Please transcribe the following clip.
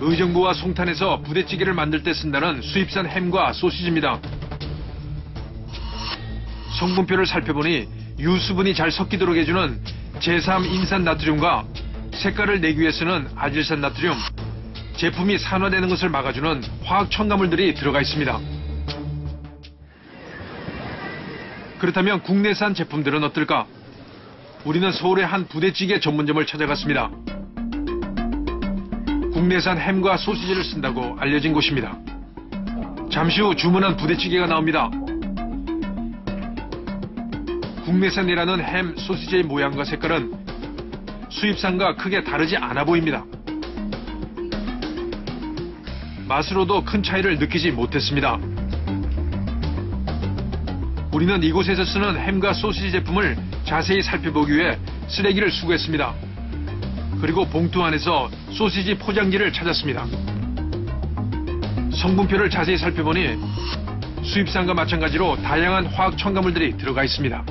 의정부와 송탄에서 부대찌개를 만들 때 쓴다는 수입산 햄과 소시지입니다. 성분표를 살펴보니 유수분이 잘 섞이도록 해주는 제3인산 나트륨과 색깔을 내기 위해서는 아질산 나트륨, 제품이 산화되는 것을 막아주는 화학 첨가물들이 들어가 있습니다. 그렇다면 국내산 제품들은 어떨까? 우리는 서울의 한 부대찌개 전문점을 찾아갔습니다. 국내산 햄과 소시지를 쓴다고 알려진 곳입니다. 잠시 후 주문한 부대찌개가 나옵니다. 국내산이라는 햄, 소시지의 모양과 색깔은 수입산과 크게 다르지 않아 보입니다. 맛으로도 큰 차이를 느끼지 못했습니다. 우리는 이곳에서 쓰는 햄과 소시지 제품을 자세히 살펴보기 위해 쓰레기를 수거했습니다. 그리고 봉투 안에서 소시지 포장지를 찾았습니다. 성분표를 자세히 살펴보니 수입산과 마찬가지로 다양한 화학 첨가물들이 들어가 있습니다.